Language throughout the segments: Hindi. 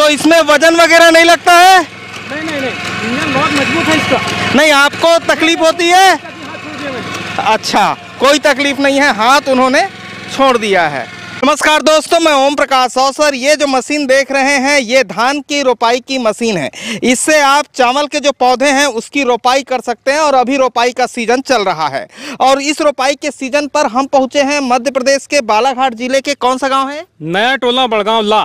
तो इसमें वज़न वगैरह नहीं लगता है? नहीं नहीं नहीं इंजन बहुत मज़बूत है इसका। नहीं आपको तकलीफ़ होती है? अच्छा कोई तकलीफ़ नहीं है हाथ उन्होंने छोड़ दिया है। नमस्कार दोस्तों मैं ओम प्रकाश अवसर ये जो मशीन देख रहे हैं ये धान की रोपाई की मशीन है। इससे आप चावल के जो पौधे हैं उसकी रोपाई कर सकते हैं और अभी रोपाई का सीज़न चल रहा है। और इस रोपाई के सीज़न पर हम पहुँचे हैं मध्य प्रदेश के बालाघाट ज़िले के कौन सा गाँव है? नया टोला बड़गांव ला।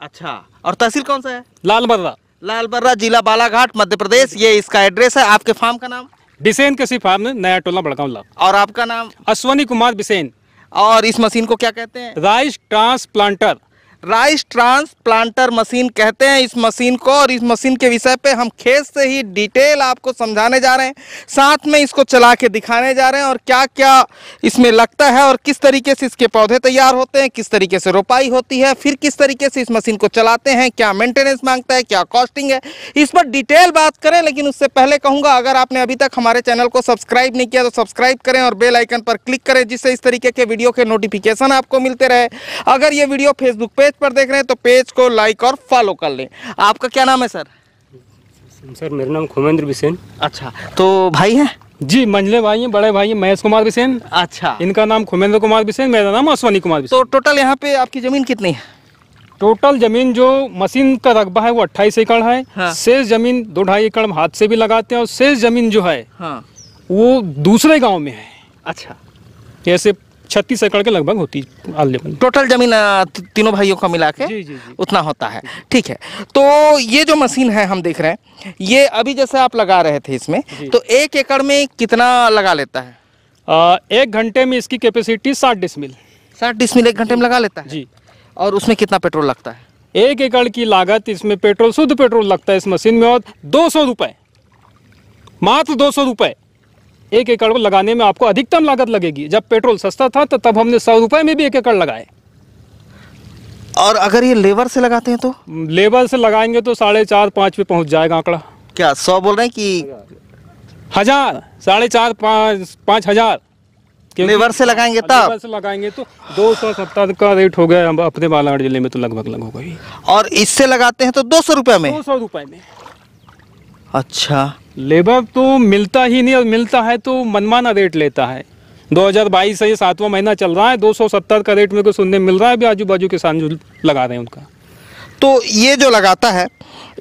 अच्छा और तहसील कौन सा है? लाल बर्रा। लाल बर्रा जिला बालाघाट मध्य प्रदेश ये इसका एड्रेस है। आपके फार्म का नाम? बिसेन कृषि फार्म नया टोला बड़गांव और आपका नाम? अश्वनी कुमार बिसेन। और इस मशीन को क्या कहते हैं? Rice transplanter. Rice transplanter machine कहते हैं इस मशीन को और इस मशीन के विषय पे हम खेत से ही डिटेल आपको समझाने जा रहे हैं। साथ में इसको चला के दिखाने जा रहे हैं और क्या क्या इसमें लगता है और किस तरीके से इसके पौधे तैयार होते हैं, किस तरीके से रोपाई होती है, फिर किस तरीके से इस मशीन को चलाते हैं, क्या मेंटेनेंस माँगता है, क्या कॉस्टिंग है, इस पर डिटेल बात करें, लेकिन उससे पहले कहूँगा, अगर आपने अभी तक हमारे चैनल को सब्सक्राइब नहीं किया तो सब्सक्राइब करें और बेल आइकन पर क्लिक करें, जिससे इस तरीके के वीडियो के नोटिफिकेशन आपको मिलते रहे। अगर ये वीडियो फेसबुक पेज पर देख रहे हैं तो पेज को लाइक और फॉलो कर लें। आपका क्या नाम है सर सर मेरा नाम खुमेंद्र बिसेन। अच्छा तो भाई हैं? जी मंझले भाई हैं बड़े भाई हैं महेश कुमार बिसेन। अच्छा। इनका नाम खुमेंद्र कुमार बिसेन मेरा नाम अश्वनी कुमार बिसेन। तो टोटल यहाँ पे आपकी ज़मीन कितनी है? टोटल ज़मीन जो मशीन का रकबा है वो 28 एकड़ है। हाँ। शेष ज़मीन दो ढाई एकड़ हम हाथ से भी लगाते हैं और शेष ज़मीन जो है हाँ। वो दूसरे गाँव में है। अच्छा। जैसे छत्तीस एकड़ के लगभग होती है टोटल ज़मीन तीनों भाइयों का मिला के जी जी जी। उतना होता है। ठीक है। तो ये जो मशीन है हम देख रहे हैं ये अभी जैसे आप लगा रहे थे इसमें तो एक एकड़ में कितना लगा लेता है? आ, एक घंटे में इसकी कैपेसिटी साठ डिसमिल साठ डिसमिल एक घंटे में लगा लेता है? जी। और उसमें कितना पेट्रोल लगता है? एक एकड़ की लागत इसमें पेट्रोल शुद्ध पेट्रोल लगता है इस मशीन में और दो सौ रुपये मात्र दो सौ रुपये एक एकड़ को लगाने में आपको अधिकतम लागत लगेगी। जब पेट्रोल सस्ता था तो तब हमने सौ रुपये में भी एक एकड़ लगाए। और अगर ये लेबर से लगाते हैं तो? लेबर से लगाएँगे तो साढ़े चार पाँच पे पहुँच जाएगा आंकड़ा। क्या सौ बोल रहे हैं कि हज़ार साढ़े चार पाँच पाँच हज़ार। लेबर से लगाएँगे लेबर से लगाएँगे तो दो सौ सत्तर का रेट हो गया अपने बालाघाट ज़िले में तो लगभग लगभग ही। और इससे लगाते हैं तो दो सौ रुपये में? दो सौ रुपये में। अच्छा। लेबर तो मिलता ही नहीं और मिलता है तो मनमाना रेट लेता है। 2022 से ये सातवां महीना चल रहा है 270 का रेट मेरे को सुनने मिल रहा है अभी आजू बाजू किसान जो लगा रहे हैं उनका। तो ये जो लगाता है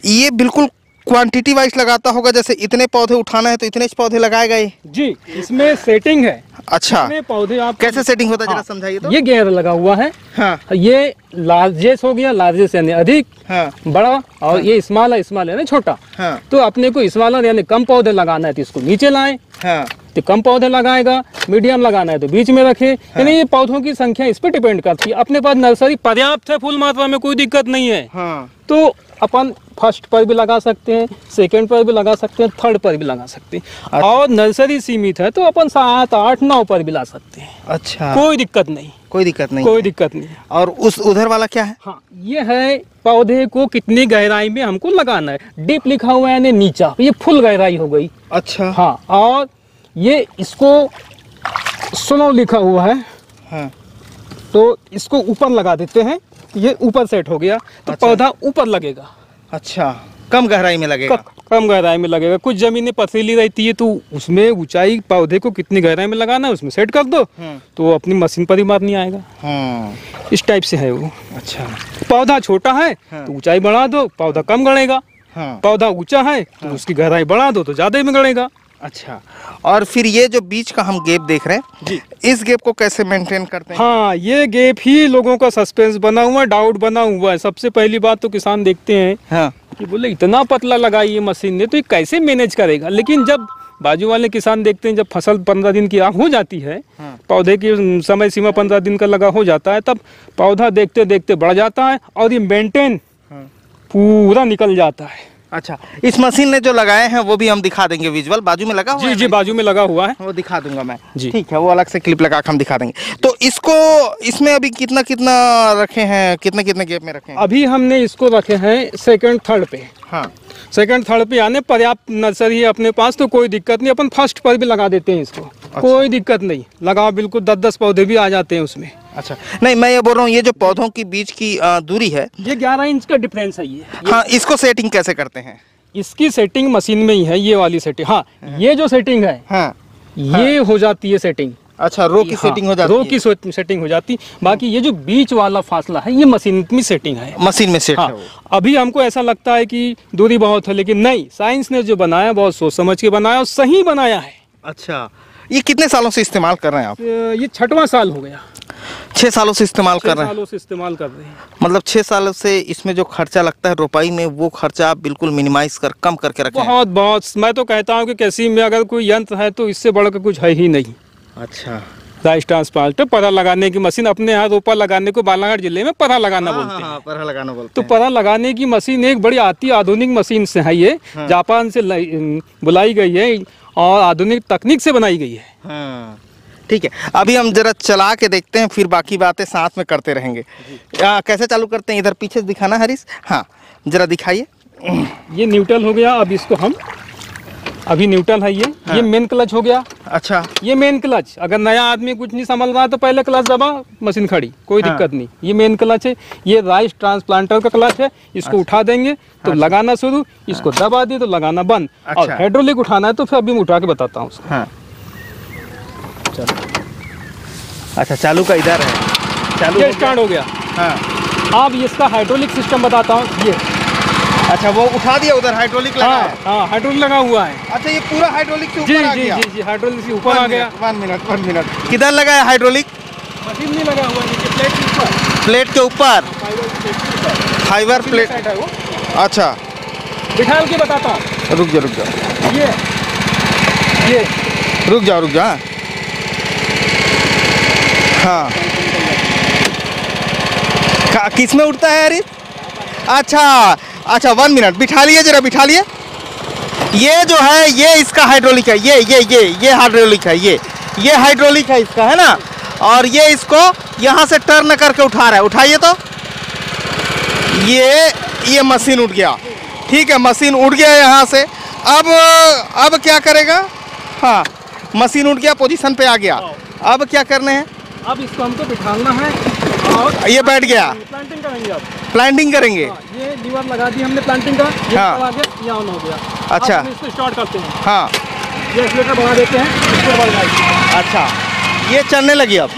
ये बिल्कुल क्वांटिटी वाइज लगाता होगा जैसे इतने पौधे उठाना है तो इतने पौधे लगाएगा ये जी इसमें सेटिंग है। अच्छा। इसमें पौधे आप कैसे सेटिंग होता है हाँ, समझाइए तो। ये गेयर लगा हुआ है। हाँ। ये लार्जेस्ट हो गया लार्जेस्ट यानी अधिक हाँ। बड़ा और हाँ, ये स्मॉल है स्मॉल यानी छोटा। हाँ। तो अपने को स्मॉल यानी कम पौधे लगाना है तो इसको नीचे लाए। हाँ। तो कम पौधे लगाएगा मीडियम लगाना है तो बीच में रखे। यानी ये पौधों की संख्या इस पर डिपेंड करती है। अपने पास नर्सरी पर्याप्त है फुल मात्रा में कोई दिक्कत नहीं है। हाँ। तो अपन फ़र्स्ट पर भी लगा सकते हैं सेकंड पर भी लगा सकते हैं थर्ड पर भी लगा सकते हैं। और नर्सरी सीमित है तो अपन सात आठ नौ पर भी ला सकते हैं। अच्छा। कोई दिक्कत नहीं। कोई दिक्कत नहीं कोई दिक्कत नहीं और उस उधर वाला क्या है? हाँ ये है पौधे को कितनी गहराई में हमको लगाना है। डीप लिखा हुआ है नीचा। ये फुल गहराई हो गई। अच्छा। हाँ और ये इसको स्लो लिखा हुआ है। हाँ। तो इसको ऊपर लगा देते हैं। ये ऊपर सेट हो गया। तो अच्छा। पौधा ऊपर लगेगा। अच्छा कम गहराई में लगेगा? कम गहराई में लगेगा। कुछ जमीनें पथरीली रहती है तो उसमें ऊंचाई पौधे को कितनी गहराई में लगाना है उसमें सेट कर दो हम्म। तो अपनी मशीन पर ही मार नहीं आएगा। हाँ इस टाइप से है वो। अच्छा। पौधा छोटा है हाँ। तो ऊंचाई बढ़ा दो पौधा कम गड़ेगा हाँ। पौधा ऊँचा है तो उसकी गहराई बढ़ा दो तो ज़्यादा में गड़ेगा अच्छा। और फिर ये जो बीच का हम गेप देख रहे हैं जी। इस गेप को कैसे मेंटेन करते हैं? हाँ ये गेप ही लोगों का सस्पेंस बना हुआ है डाउट बना हुआ है। सबसे पहली बात तो किसान देखते हैं हाँ। कि बोले इतना पतला लगाई ये मशीन ने तो ये कैसे मैनेज करेगा? लेकिन जब बाजू वाले किसान देखते हैं जब फ़सल पंद्रह दिन की हो जाती है हाँ। पौधे की समय सीमा पंद्रह दिन का लगा हो जाता है तब पौधा देखते देखते बढ़ जाता है और ये मेंटेन हाँ। पूरा निकल जाता है। अच्छा इस मशीन ने जो लगाए हैं वो भी हम दिखा देंगे विजुअल बाजू में लगा हुआ जी है जी बाजू में लगा हुआ है। वो दिखा दूँगा मैं। जी। ठीक है वो अलग से क्लिप लगा कर हम दिखा देंगे। तो इसको इसमें अभी कितना कितना रखे हैं कितने कितने गेप में रखे हैं? अभी हमने इसको रखे हैं सेकंड थर्ड पे। हाँ। सेकंड थर्ड पे आने पर्याप्त नर्सरी है अपने पास तो कोई दिक्कत नहीं अपन फ़र्स्ट पर भी लगा देते हैं इसको। अच्छा। कोई दिक्कत नहीं लगाओ बिल्कुल दस दस पौधे भी आ जाते हैं उसमें। अच्छा। नहीं मैं ये बोल रहा हूँ ये जो पौधों की बीच की दूरी है। ये ग्यारह इंच का डिफरेंस है ये। हाँ इसको सेटिंग कैसे करते हैं? इसकी सेटिंग मशीन में ही है ये वाली सेटिंग हाँ ये जो सेटिंग है हाँ। ये हो जाती है सेटिंग अच्छा रो की हाँ, सेटिंग हो जाती रो की सेटिंग हो जाती। बाकी ये जो बीच वाला फासला है ये मशीन में सेटिंग है। मशीन में सेट हाँ है अभी हमको ऐसा लगता है कि दूरी बहुत है लेकिन नहीं साइंस ने जो बनाया बहुत सोच समझ के बनाया और सही बनाया है। अच्छा ये कितने सालों से इस्तेमाल कर रहे हैं आप? ये छठवां साल हो गया। छह सालों से इस्तेमाल कर रहे हैं। सालों से इस्तेमाल कर रहे हैं। मतलब छह सालों से इसमें जो खर्चा लगता है रोपाई में वो खर्चा आप बिल्कुल मिनिमाइज कर कम करके रखे। हैं बहुत बहुत। मैं तो कहता हूँ कि कैसी में अगर कोई यंत्र है तो इससे बढ़कर कुछ है ही नहीं। अच्छा। राइस ट्रांसप्लांट परा लगाने की मशीन अपने यहाँ रोपा लगाने को बालाघाट ज़िले में परा लगाना हाँ, बोलते हैं हाँ, परहा लगाना बोलते तो हैं। लगाने की मशीन एक बड़ी आती आधुनिक मशीन से है ये हाँ, जापान से बुलाई गई है और आधुनिक तकनीक से बनाई गई है। हाँ ठीक है। अभी हम जरा चला के देखते हैं फिर बाकी बातें साथ में करते रहेंगे। आ, कैसे चालू करते हैं? इधर पीछे दिखाना हरीश? हाँ जरा दिखाइए। ये न्यूट्रल हो गया अब इसको हम अभी न्यूट्रल है ये हाँ। ये मेन क्लच हो गया अच्छा ये मेन क्लच अगर नया आदमी कुछ नहीं संभल रहा है तो पहले क्लच दबा मशीन खड़ी कोई हाँ। दिक्कत नहीं ये मेन क्लच है ये राइस ट्रांसप्लांटर का क्लच है इसको अच्छा। उठा देंगे तो अच्छा। लगाना शुरू इसको हाँ। दबा दिए तो लगाना बंद अच्छा। और। हाइड्रोलिक उठाना है तो फिर अभी मैं उठा के बताता हूँ। हाँ अच्छा चालू का इधर है चालू? स्टार्ट हो गया हाँ अब इसका हाइड्रोलिक सिस्टम बताता हूँ ये अच्छा वो उठा दिया उधर हाइड्रोलिक लगा हाँ है? हाँ हाइड्रोलिक लगा हुआ है। अच्छा ये पूरा हाइड्रोलिक से ऊपर आ गया? जी जी हाइड्रोलिक से ऊपर आ गया। वन मिनट वन मिनट किधर लगा है हाइड्रोलिक मशीन नहीं लगा हुआ है नीचे प्लेट के ऊपर। प्लेट के ऊपर? फाइबर प्लेट के ऊपर। फाइबर प्लेट साइड है वो। अच्छा। बिठा के बताता। रुक जा रुक जा। ये। ये। रुक जाओ रुक जा हाँ। किसमें उठता है अरे अच्छा। अच्छा वन मिनट बिठा लिए जरा बिठा लिए। ये जो है ये इसका हाइड्रोलिक है ये ये ये ये हाइड्रोलिक है ये। ये हाइड्रोलिक है इसका है ना? और ये इसको यहाँ से टर्न करके उठा रहा है। उठाइए तो। ये ये मशीन उठ गया। ठीक है मशीन उठ गया यहाँ से। अब अब क्या करेगा? हाँ मशीन उठ गया पोजीशन पे आ गया। अब क्या करने हैं? अब इसको हमको बिठाना है और ये बैठ गया। प्लांटिंग करेंगे अब प्लांटिंग करेंगे? हाँ, ये लीवर लगा दी हमने प्लांटिंग का ये हाँ। ये ऑन हो गया। अच्छा। इसको स्टार्ट करते हैं। हाँ। ये एक्सीलेटर बढ़ा देते हैं इसको जाएगी अच्छा। ये चलने लगी अब।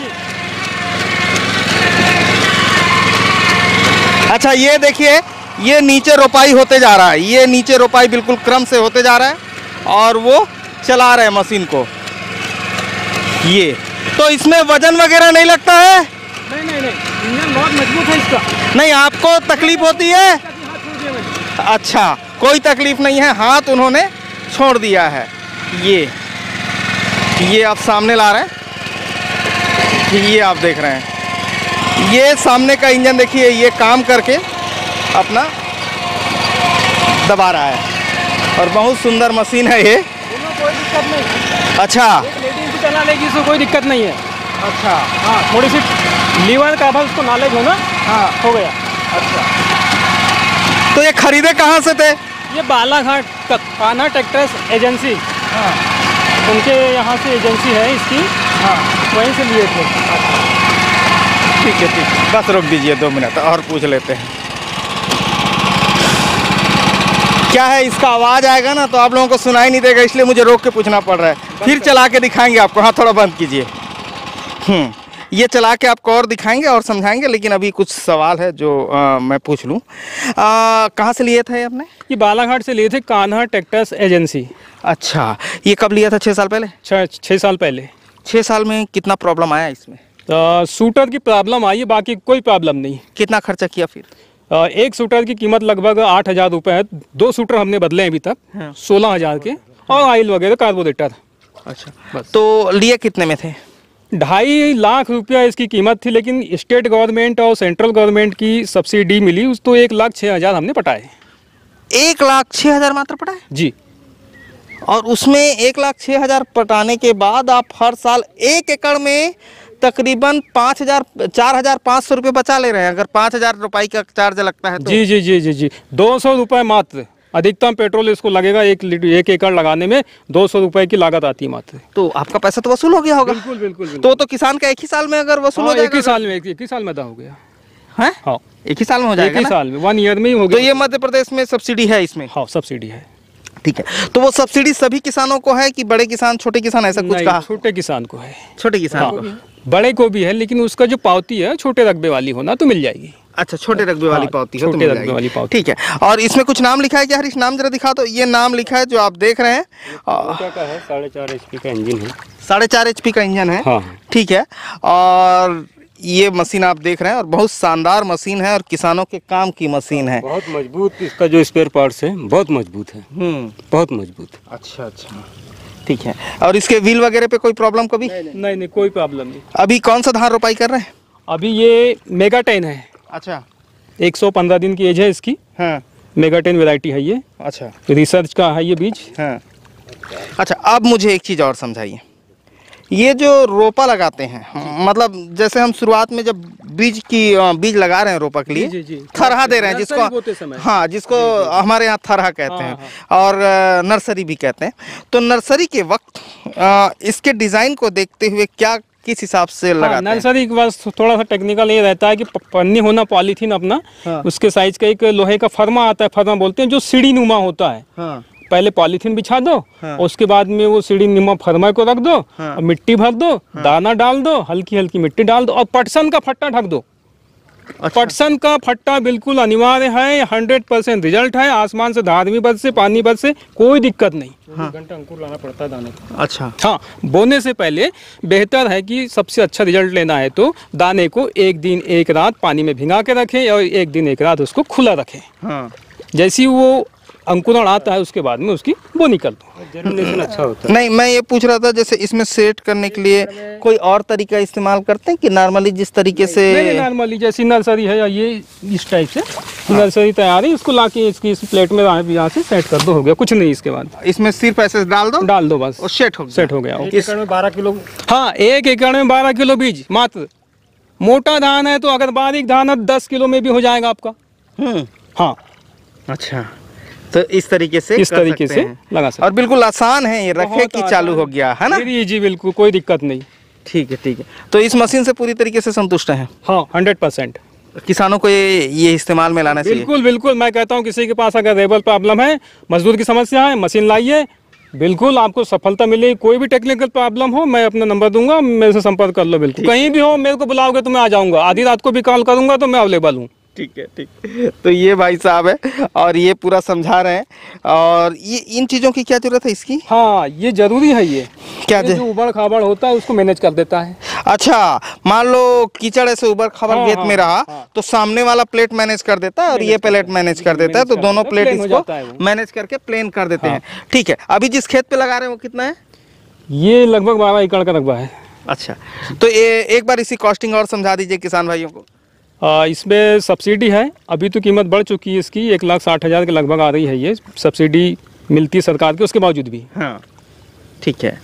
अच्छा ये देखिए ये नीचे रोपाई होते जा रहा है। ये नीचे रोपाई बिल्कुल क्रम से होते जा रहा है और वो चला रहे मशीन को। ये। तो इसमें वज़न वगैरह नहीं लगता है? नहीं नहीं नहीं। इंजन बहुत मज़बूत है इसका। नहीं आपको तकलीफ़ होती है? अच्छा कोई तकलीफ़ नहीं है। हाथ उन्होंने छोड़ दिया है। ये ये आप सामने ला रहे हैं। ये आप देख रहे हैं। ये सामने का इंजन देखिए ये काम करके अपना दबा रहा है। और बहुत सुंदर मशीन है ये। कोई दिक्कत नहीं। अच्छा। लेडीज़ चला लेगी इसको कोई दिक्कत नहीं है। अच्छा। हाँ थोड़ी सी लीवर का बस उसको नॉलेज हो ना हाँ। हो गया। अच्छा। तो ये खरीदे कहाँ से थे? ये बालाघाट का कान्हा ट्रैक्टर्स एजेंसी। हाँ। उनके यहाँ से एजेंसी है इसकी। हाँ। वहीं से लिए थे। ठीक है ठीक है। बस रोक दीजिए दो मिनट और पूछ लेते हैं। क्या है इसका आवाज़ आएगा ना तो आप लोगों को सुनाई नहीं देगा इसलिए मुझे रोक के पूछना पड़ रहा है। फिर चला के दिखाएँगे आपको। हाँ थोड़ा बंद कीजिए। हम्म। ये चला के आपको और दिखाएँगे और समझाएँगे लेकिन अभी कुछ सवाल है जो अ, मैं पूछ लूँ। कहाँ से लिए थे आपने? ये बालाघाट से लिए थे कान्हा ट्रैक्टर्स एजेंसी। अच्छा ये कब लिया था छः साल पहले? छः छः साल पहले। छः साल में कितना प्रॉब्लम आया इसमें? तो शूटर की प्रॉब्लम आई है बाकी कोई प्रॉब्लम नहीं। कितना खर्चा किया फिर? एक सूटर की कीमत लगभग आठ हज़ार रुपये है। दो सूटर हमने बदले हैं अभी तक हाँ। सोलह हज़ार के और ऑयल वगैरह कार्बोरेटर अच्छा बस। तो लिए कितने में थे? ढाई लाख रुपया इसकी कीमत थी लेकिन स्टेट गवर्नमेंट और सेंट्रल गवर्नमेंट की सब्सिडी मिली उस तो एक लाख छः हज़ार हमने पटाए। एक लाख छः हज़ार मात्र पटाए? जी। और उसमें एक लाख छः हज़ार पटाने के बाद आप हर साल एक एकड़ में तकरीबन पाँच हज़ार चार हज़ार पाँच सौ रुपये बचा ले रहे हैं अगर पाँच हज़ार रुपये का चार्ज लगता है तो। जी जी जी जी जी। दो सौ रुपये मात्र। अधिकतम पेट्रोल इसको लगेगा एक लीटर एक एकड़ लगाने में दो सौ रुपए की लागत आती है मात्र। तो आपका पैसा तो वसूल हो गया होगा। बिल्कुल बिल्कुल तो तो किसान का एक ही साल में अगर वसूल हो हाँ, एक ही साल में एक ही साल में अदा हो गया। हैं? हाँ। एक ही साल में हो जाएगा एक ही साल में वन ईयर में ही हो तो गया ये मध्य प्रदेश में सब्सिडी है इसमें? हाँ सब्सिडी है। ठीक है। तो वो सब्सिडी सभी किसानों को है कि बड़े किसान छोटे किसान ऐसा कुछ कहा? छोटे किसान को है। छोटे किसान हाँ, को। बड़े को भी है लेकिन उसका जो पावती है छोटे रकबे वाली होना तो मिल जाएगी। अच्छा छोटे रकबे वाली हाँ, पावती है तो छोटे रकबे वाली पावती। ठीक है और इसमें कुछ नाम लिखा है क्या हरीश? नाम जरा दिखा दो ये नाम लिखा है जो आप देख रहे हैं। का है साढ़े चार एचपी का इंजन है। साढ़े चार एच का इंजन है। हाँ। ठीक है और ये मशीन आप देख रहे हैं और बहुत शानदार मशीन है और किसानों के काम की मशीन है। बहुत मज़बूत इसका जो स्पेयर पार्ट्स है बहुत मज़बूत है। हम्म। बहुत मज़बूत। अच्छा अच्छा। ठीक है और इसके व्हील वगैरह पे कोई प्रॉब्लम कभी? नहीं नहीं कोई प्रॉब्लम नहीं। अभी कौन सा धान रोपाई कर रहे हैं? अभी ये मेगा टेन है। अच्छा। 115 दिन की एज है इसकी। हाँ। मेगा टेन वेराइटी है ये। अच्छा। रिसर्च का है ये बीज। हाँ। अच्छा अब मुझे एक चीज़ और समझाइए। ये जो रोपा लगाते हैं मतलब जैसे हम शुरुआत में जब बीज की बीज लगा रहे हैं रोपा के लिए जी, जी, जी। थरहा दे रहे हैं जिसको। हाँ जिसको हमारे यहाँ थरहा कहते हाँ, हैं। और नर्सरी भी कहते हैं। तो नर्सरी के वक्त इसके डिज़ाइन को देखते हुए क्या किस हिसाब से हाँ, लगाते हाँ, नर्सरी के पास थोड़ा सा टेक्निकल ये रहता है कि पन्नी होना पॉलीथीन अपना हाँ। उसके साइज़ का एक लोहे का फर्मा आता है फर्मा बोलते हैं जो सीढ़ी नुमा होता है हाँ पहले पॉलीथीन बिछा दो हाँ। उसके बाद में वो सीढ़ी नुमा फर्मा को रख दो हाँ। और मिट्टी भर दो दाना डाल दो हल्की हल्की मिट्टी डाल दो और पटसन का फट्टा ढक दो अच्छा। पटसन का फट्टा बिल्कुल अनिवार्य है हंड्रेड परसेंट रिज़ल्ट है आसमान से धार्मी बद से पानी बद से कोई दिक्कत नहीं। घंटा अंकुर लाना पड़ता है दाने को। अच्छा। हाँ बोने से पहले बेहतर है कि सबसे अच्छा रिज़ल्ट लेना है तो दाने को एक दिन एक रात पानी में भिंगा के रखें और एक दिन एक रात उसको खुला रखें। हाँ। जैसी वो अंकुरण आता है उसके बाद में उसकी बोनी कर दो। अच्छा होता है। नहीं मैं ये पूछ रहा था जैसे इसमें सेट करने के लिए कोई और तरीका इस्तेमाल करते हैं कि नॉर्मली जिस तरीके से नॉर्मली जैसी नर्सरी है या ये इस टाइप से नर्सरी तैयार है इसको लाके इसकी इस प्लेट में यहाँ से सेट कर दो हो गया कुछ नहीं इसके बाद। इसमें सिर्फ़ ऐसे डाल दो? डाल दो बस। और सेट हो गया। सेट हो गया एक एकड़ में बारह किलो हाँ एक एकड़ में बारह किलो बीज मात्र। मोटा धान है तो अगर बारीक धान है दस किलो में भी हो जाएगा आपका। हम्म। हाँ। अच्छा। तो इस तरीके से इस तरीके से लगा सकते और बिल्कुल आसान है ये रखे कि चालू हो गया है ना? जी जी बिल्कुल कोई दिक्कत नहीं। ठीक है ठीक है। तो इस मशीन से पूरी तरीके से संतुष्ट है? हाँ हंड्रेड परसेंट किसानों को ये ये इस्तेमाल में लाना चाहिए? बिल्कुल बिल्कुल मैं कहता हूँ किसी के पास अगर रेबल प्रॉब्लम है मजदूर की समस्या है मशीन लाइए। बिल्कुल आपको सफलता मिलेगी। कोई भी टेक्निकल प्रॉब्लम हो मैं अपना नंबर दूँगा मेरे से संपर्क कर लो बिल्कुल। कहीं भी हो मेरे को बुलाओगे तो मैं आ जाऊँगा। आधी रात को भी कॉल करूँगा तो मैं अवेलेबल हूँ। ठीक है ठीक। तो ये भाई साहब है और ये पूरा समझा रहे हैं और ये इन चीज़ों की क्या ज़रूरत है इसकी? हाँ ये ज़रूरी है ये। क्या ये जो उबड़ खाबड़ होता है उसको मैनेज कर देता है। अच्छा मान लो कीचड़ ऐसे उबर खबर हाँ, खेत हाँ, में रहा हाँ। तो सामने वाला प्लेट मैनेज कर देता है और ये प्लेट मैनेज कर देता है तो दोनों प्लेट हो। है इसको मैनेज करके प्लेन कर देते हाँ। हैं। ठीक है अभी जिस खेत पे लगा रहे हैं वो कितना है? ये लगभग बारह एकड़ का रकबा है। अच्छा तो ये एक बार इसी कॉस्टिंग और समझा दीजिए किसान भाइयों को। इसमें सब्सिडी है अभी तो कीमत बढ़ चुकी है इसकी एक लाख साठ हज़ार के लगभग आ रही है ये सब्सिडी मिलती है सरकार की उसके बावजूद भी। हाँ ठीक है।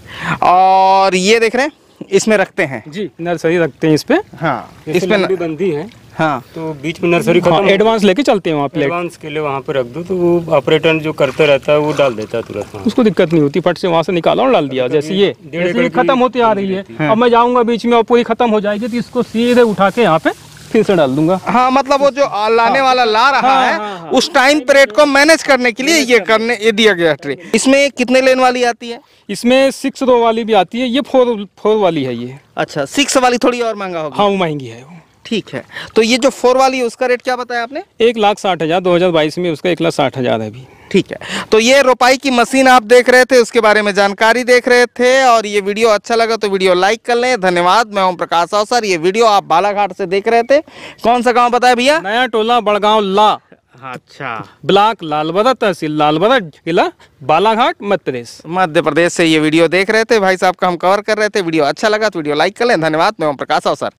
और ये देख रहे हैं इसमें रखते हैं। जी नर्सरी रखते हैं इस पे। हाँ इस पे. बंदी है हाँ। तो बीच में नर्सरी हाँ एडवांस लेके चलते हैं वहाँ प्लेट एडवांस के लिए वहाँ पे रख दो तो वो ऑपरेटर जो करता रहता है वो डाल देता है तुरंत उसको दिक्कत नहीं होती फट से वहाँ से निकाला और डाल दिया जैसे ये खत्म होती आ रही है। अब मैं जाऊँगा बीच में और पूरी खत्म हो जाएगी तो इसको सीधे उठा के यहाँ पे फिर से डाल दूँगा। हाँ मतलब वो जो लाने वाला ला रहा हाँ, है हाँ, हाँ। उस टाइम पीरियड को मैनेज करने के लिए ये करने ये दिया गया ट्रे इसमें कितने लेन वाली आती है? इसमें सिक्स रो वाली भी आती है ये फोर फोर वाली है ये। अच्छा सिक्स वाली थोड़ी और महँगा होगी। हाँ वो महँगी है वो। ठीक है। तो ये जो फोर वाली है उसका रेट क्या बताया आपने? एक लाख साठ हज़ार दो हज़ार बाईस में उसका एक लाख साठ हज़ार है अभी। ठीक है। तो ये रोपाई की मशीन आप देख रहे थे उसके बारे में जानकारी देख रहे थे और ये वीडियो अच्छा लगा तो वीडियो लाइक कर लें। धन्यवाद मैं ओम प्रकाश अवसर ये वीडियो आप बालाघाट से देख रहे थे। कौन सा गाँव बताया भैया? नया टोला बड़गांव ला। अच्छा। ब्लॉक लालबरा तहसील लालबरा जिला बालाघाट मध्य प्रदेश। मध्य प्रदेश से ये वीडियो देख रहे थे। भाई साहब का हम कवर कर रहे थे। वीडियो अच्छा लगा तो वीडियो लाइक कर लें। धन्यवाद मैं ओम प्रकाश अवसर